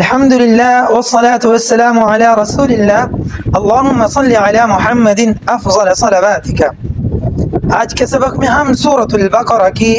الحمد لله والصلاة والسلام على رسول الله اللهم صل على محمد أفضل صلواتك. آج کے سبق میں ہم سورة البقرة کی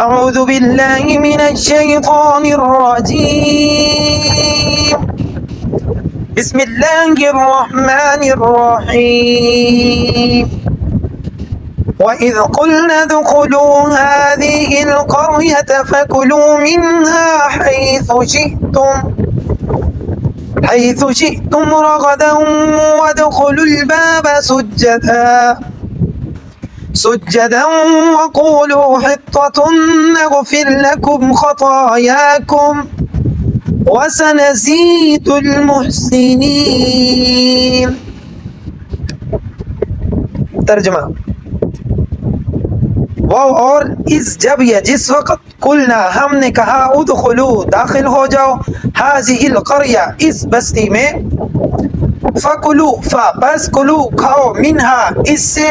أعوذ بالله من الشيطان الرجيم. بسم الله الرحمن الرحيم. وَإِذْ قُلْنَا ادْخُلُوا هَٰذِهِ الْقَرْيَةَ فَكُلُوا مِنْهَا حَيْثُ شِئْتُمْ. حَيْثُ شِئْتُمْ رَغَدًا وَادْخُلُوا الْبَابَ سُجَّدًا. سُجَّدًا وَقُولُوا حِطَّةٌ نَغْفِرْ لَكُمْ خَطَايَاكُمْ وَسَنَزِيدُ الْمُحْسِنِينَ. ترجمہ وہ اور اس جب یا جس وقت کلنا ہم نے کہا، ادخلو، داخل ہو جاؤ حاضی القریہ اس بستی میں، فکلو فا بس کلو کھاؤ منہا، اس سے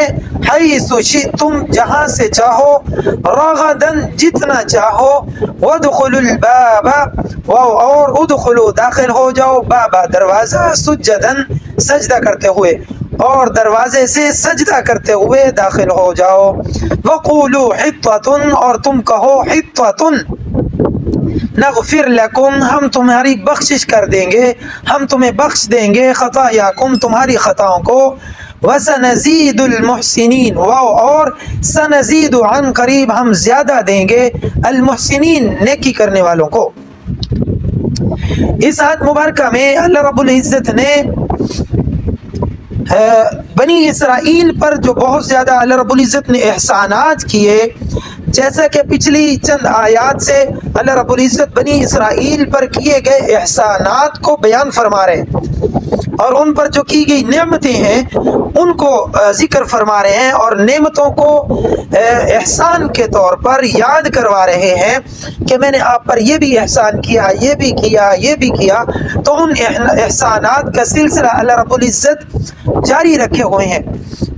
حیث شئتم، جہاں سے چاہو رغدن جتنا چاہو ودخلو الباب اور ادخلو، داخل ہو جاؤ، بابا، دروازہ سجدن سجدہ کرتے ہوئے۔ اور دروازے سے سجدہ کرتے ہوئے داخل ہو جاؤ۔ وقولو حطتن اور تم کہو حطتن نغفر لکم ہم تمہاری بخشش کر دیں گے۔ ہم تمہیں بخش دیں گے خطایاکم تمہاری خطاؤں کو۔ وسنزید المحسنین واو، اور سنزید عن قریب ہم زیادہ دیں گے المحسنین نیکی کرنے والوں کو۔ اس آیت مبارکہ میں اللہ رب العزت نے بنی اسرائیل پر جو بہت زیادہ اللہ رب العزت نے احسانات کیے، جیسا کہ پچھلی چند آیات سے اللہ رب العزت بنی اسرائیل پر کیے گئے احسانات کو بیان فرما رہے ہیں۔ اور ان پر جو کی گئی نعمتیں ہیں، ان کو ذکر فرما رہے ہیں اور نعمتوں کو احسان کے طور پر یاد کروا رہے ہیں کہ میں نے آپ پر یہ بھی احسان کیا، یہ بھی کیا، یہ بھی کیا۔ تو ان احسانات کا سلسلہ اللہ رب العزت جاری رکھے ہوئے ہیں۔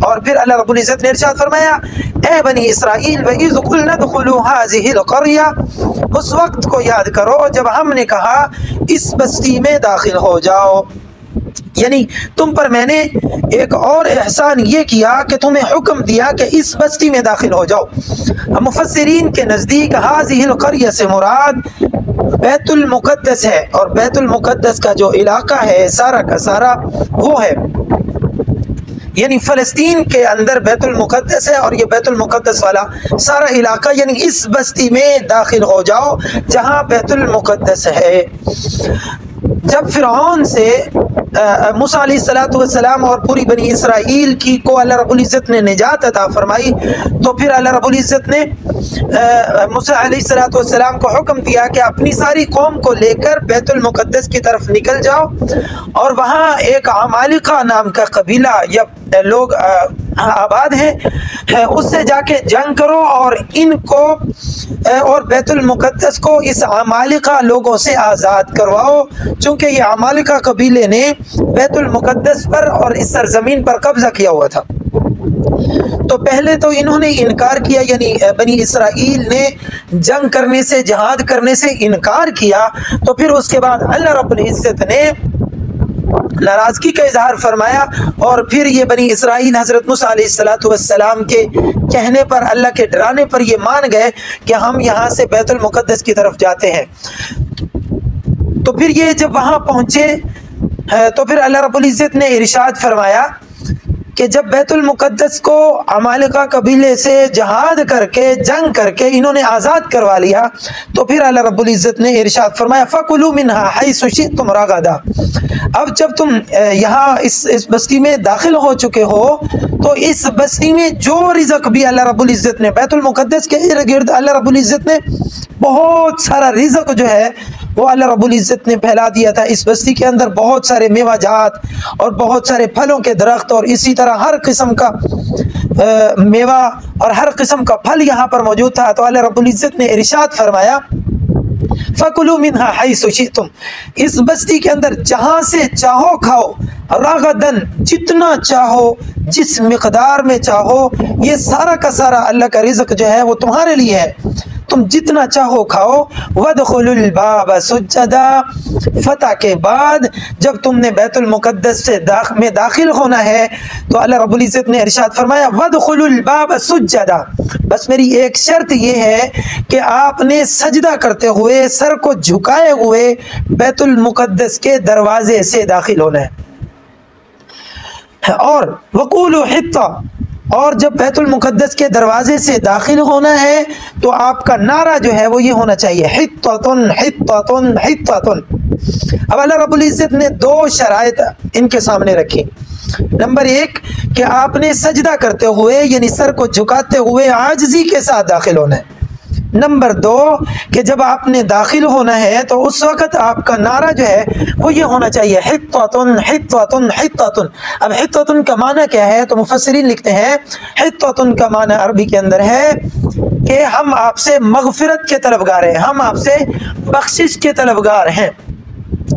اور پھر اللہ رب العزت نے ارشاد فرمایا، اے بنی اسرائیل، وَإِذْ قُلْنَا ادْخُلُوا هَٰذِهِ الْقَرْيَةَ، اس وقت کو یاد کرو جب ہم نے کہا، اس بستی میں داخل ہو جاؤ۔ یعنی تم پر میں نے ایک اور احسان یہ کیا کہ تمہیں حکم دیا کہ اس بستی میں داخل ہو جاؤ۔ مفسرین کے نزدیک حاضی القریہ سے مراد بیت المقدس ہے اور بیت المقدس کا جو علاقہ ہے، سارا کا سارا وہ ہے۔ یعنی فلسطین کے اندر بیت المقدس ہے اور یہ بیت المقدس والا سارا علاقہ یعنی اس بستی میں داخل ہو جاؤ جہاں بیت المقدس ہے۔ جب فرعون سے موسیٰ علیہ السلام اور پوری بنی اسرائیل کی کو اللہ رب العزت نے نجات عطا فرمائی، تو پھر اللہ رب العزت نے موسیٰ علیہ السلام کو حکم دیا کہ اپنی ساری قوم کو لے کر بیت المقدس کی طرف نکل جاؤ اور وہاں ایک عمالقہ نام کا قبیلہ یا لوگ آباد ہیں اس سے جا کے جنگ کرو اور ان کو اور بیت المقدس کو اس عمالقہ لوگوں سے آزاد کرواؤ۔ چونکہ یہ عمالقہ قبیلے نے بیت المقدس پر اور اس سرزمین پر قبضہ کیا ہوا تھا۔ تو پہلے تو انہوں نے انکار کیا یعنی بنی اسرائیل نے جنگ کرنے سے، جہاد کرنے سے انکار کیا۔ تو پھر اس کے بعد اللہ رب العزت نے ناراضگی کا اظہار فرمایا اور پھر یہ بنی اسرائیل حضرت موسیٰ علیہ والسلام کے کہنے پر اللہ کے ڈرانے پر یہ مان گئے کہ ہم یہاں سے بیت المقدس کی طرف جاتے ہیں۔ تو پھر یہ جب وہاں پہنچے، تو پھر اللہ رب العزت نے ارشاد فرمایا کہ جب بیت المقدس کو عمالقہ قبیلے سے جہاد کر کے، جنگ کر کے انہوں نے آزاد کروا لیا، تو پھر اللہ رب العزت نے ارشاد فرمایا، فَقُلُوا مِنْهَا حَيْسُ شِئْتُمْ رَغَدَا۔ اب جب تم یہاں اس اس بستی میں داخل ہو چکے ہو، تو اس بستی میں جو رزق بھی اللہ رب العزت نے، بیت المقدس کے ارد گرد اللہ رب العزت نے بہت سارا رزق جو ہے وہ اللہ رب العزت نے پھیلا دیا تھا اس بستی کے اندر بہت سارے میوہ جات اور بہت سارے پھلوں کے درخت اور اسی طرح ہر قسم کا میوہ اور ہر قسم کا پھل یہاں پر موجود تھا۔ تو اللہ رب العزت نے ارشاد فرمایا فَقُلُوا مِنْهَا حَيْسُ شِئْتُمْ۔ اس بستی کے اندر جہاں سے چاہو کھاؤ راغدن جتنا چاہو، جس مقدار میں چاہو، یہ سارا کا سارا اللہ کا رزق جو ہے وہ تمہارے لیے ہے۔ تم جتنا چاہو کھاؤ۔ ودخل الباب سجدہ فتح کے بعد جب تم نے بیت المقدس سے داخ، میں داخل ہونا ہے، تو اللہ رب العزت نے ارشاد فرمایا ودخل الباب سجدہ بس میری ایک شرط یہ ہے کہ آپ نے سجدہ کرتے ہوئے، سر کو جھکائے ہوئے بیت المقدس کے دروازے سے داخل ہونا ہے۔ اور وقول و حطہ اور جب بیت المقدس کے دروازے سے داخل ہونا ہے تو آپ کا نعرہ جو ہے وہ یہ ہونا چاہیے حتتن حتتن حتتن اب اللہ رب العزت نے دو شرائط ان کے سامنے رکھی۔ نمبر ایک، کہ آپ نے سجدہ کرتے ہوئے یعنی سر کو جھکاتے ہوئے عاجزی کے ساتھ داخل ہونا ہے۔ نمبر دو، کہ جب آپ نے داخل ہونا ہے تو اس وقت آپ کا نعرہ جو ہے وہ یہ ہونا چاہیے، حطتن حطتن حطتن۔ اب حطتن کا معنی کیا ہے؟ تو مفسرین لکھتے ہیں، حطتن کا معنی عربی کے اندر ہے کہ ہم آپ سے مغفرت کے طلبگار ہیں، ہم آپ سے بخشش کے طلبگار ہیں۔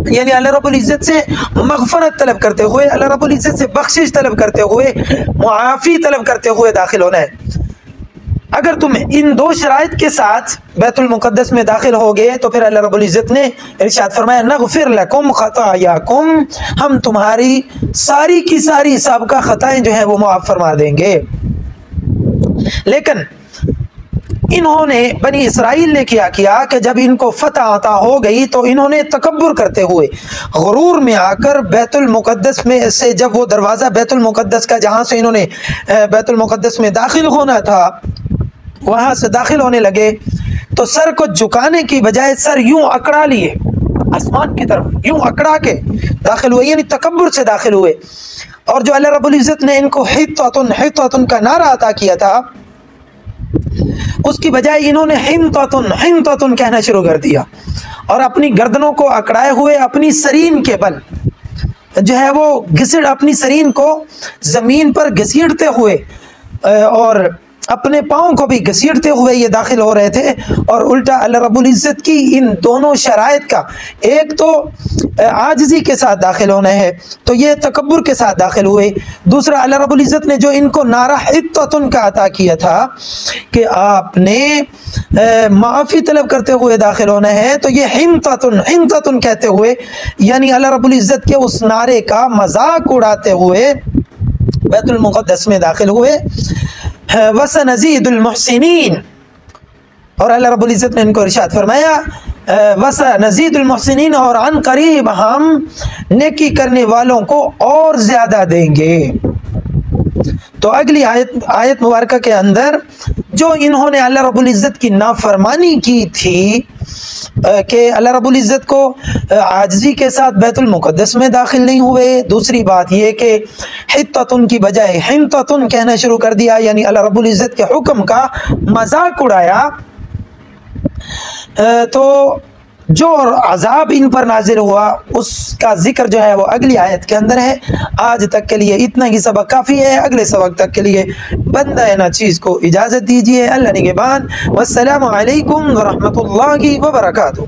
یعنی اللہ رب العزت سے مغفرت طلب کرتے ہوئے، اللہ رب العزت سے بخشش طلب کرتے ہوئے، معافی طلب کرتے ہوئے داخل ہونا ہے۔ اگر تم ان دو شرائط کے ساتھ بیت المقدس میں داخل ہوگے تو پھر اللہ رب العزت نے ارشاد فرمایا، نغفر لکم خطایاکم، ہم تمہاری ساری کی ساری سابقہ خطائیں جو ہیں وہ معاف فرما دیں گے۔ لیکن انہوں نے بنی اسرائیل نے کیا کیا کہ جب ان کو فتح عطا ہو گئی تو انہوں نے تکبر کرتے ہوئے غرور میں آ کر بیت المقدس میں سے جب وہ دروازہ بیت المقدس کا جہاں سے انہوں نے بیت المقدس میں داخل ہونا تھا وہاں سے داخل ہونے لگے تو سر کو جھکانے کی بجائے سر یوں اکڑا لیے، آسمان کی طرف یوں اکڑا کے داخل ہوئے یعنی تکبر سے داخل ہوئے۔ اور جو اللہ رب العزت نے ان کو حطتن حطتن کا نعرہ عطا کیا تھا، اس کی بجائے انہوں نے حمتتن حمتتن کہنا شروع کر دیا۔ اور اپنی گردنوں کو اکڑائے ہوئے اپنی سرین کے بل، جو ہے وہ گھسڑ اپنی سرین کو زمین پر گھسیڑتے ہوئے، اور اپنے پاؤں کو بھی گھسیٹتے ہوئے یہ داخل ہو رہے تھے اور الٹا اللہ رب العزت کی ان دونوں شرائط کا ایک تو عاجزی کے ساتھ داخل ہونا ہے تو یہ تکبر کے ساتھ داخل ہوئے۔ دوسرا، اللہ رب العزت نے جو ان کو نعرہ حطتن کا عطا کیا تھا کہ آپ نے معافی طلب کرتے ہوئے داخل ہونا ہے تو یہ حمتتن حمتتن کہتے ہوئے یعنی اللہ رب العزت کے اس نعرے کا مذاق اڑاتے ہوئے بیت المقدس میں داخل ہوئے۔ وسنزید المحسنین اور اللہ رب العزت نے ان کو ارشاد فرمایا وسنزید المحسنین اور عن قریب ہم نیکی کرنے والوں کو اور زیادہ دیں گے۔ تو اگلی آیت آیت مبارکہ کے اندر جو انہوں نے اللہ رب العزت کی نافرمانی کی تھی کہ اللہ رب العزت کو عاجزی کے ساتھ بیت المقدس میں داخل نہیں ہوئے۔ دوسری بات یہ کہ حتتن کی بجائے حمتتن کہنا شروع کر دیا یعنی اللہ رب العزت کے حکم کا مذاق اڑایا۔ تو جو عذاب ان پر نازل ہوا، اس کا ذکر جو ہے وہ اگلی آیت کے اندر ہے۔ آج تک کے لیے اتنا ہی سبق کافی ہے، اگلے سبق تک کے لیے بندہ نا چیز کو اجازت دیجیے اللہ نگبان والسلام علیکم ورحمۃ اللہ وبرکاتہ۔